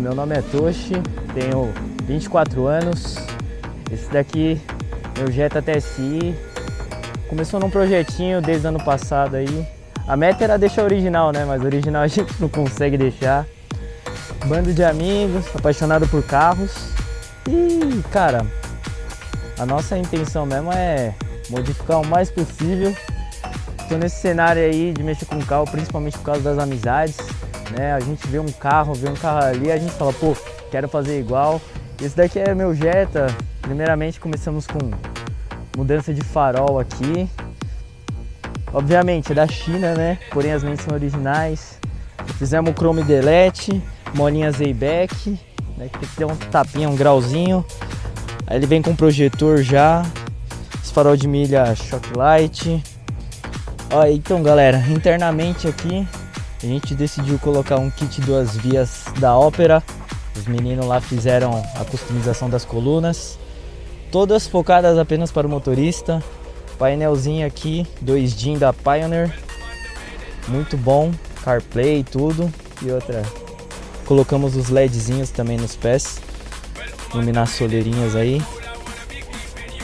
Meu nome é Toshi, tenho 24 anos. Esse daqui, meu Jetta TSI, começou num projetinho desde o ano passado aí. A meta era deixar original, né? Mas original a gente não consegue deixar. Bando de amigos, apaixonado por carros. E, cara, a nossa intenção mesmo é modificar o mais possível. Tô nesse cenário aí de mexer com carro, principalmente por causa das amizades, né? A gente vê um carro, vê um carro ali, a gente fala, pô, quero fazer igual. Esse daqui é meu Jetta. Primeiramente começamos com mudança de farol aqui. Obviamente é da China, né? Porém as lentes são originais. Fizemos o Chrome Delete, molinha Zayback, né? Que tem que ter um tapinha, um grauzinho. Aí ele vem com projetor já. Esse farol de milha shock light. Ó, então galera, internamente aqui a gente decidiu colocar um kit duas vias da Opera. Os meninos lá fizeram a customização das colunas, todas focadas apenas para o motorista. Painelzinho aqui, 2 DIN da Pioneer, muito bom, CarPlay e tudo. E outra, colocamos os LEDzinhos também nos pés, iluminar as soleirinhas aí.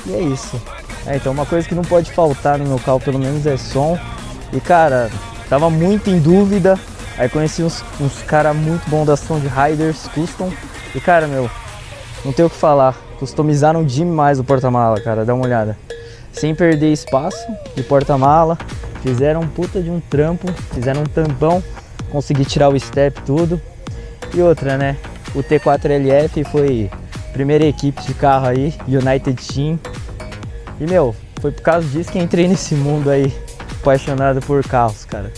E é isso. É, então uma coisa que não pode faltar no meu carro pelo menos é som. E cara, tava muito em dúvida. Aí conheci uns, uns caras muito bons da de Riders Custom. E cara, meu, não tem o que falar. Customizaram demais o porta-mala, cara. Dá uma olhada. Sem perder espaço de porta-mala. Fizeram um puta de um trampo. Fizeram um tampão. Consegui tirar o step tudo. E outra, né? O T4LF foi primeira equipe de carro aí, United Team. E meu, foi por causa disso que entrei nesse mundo aí, apaixonado por carros, cara.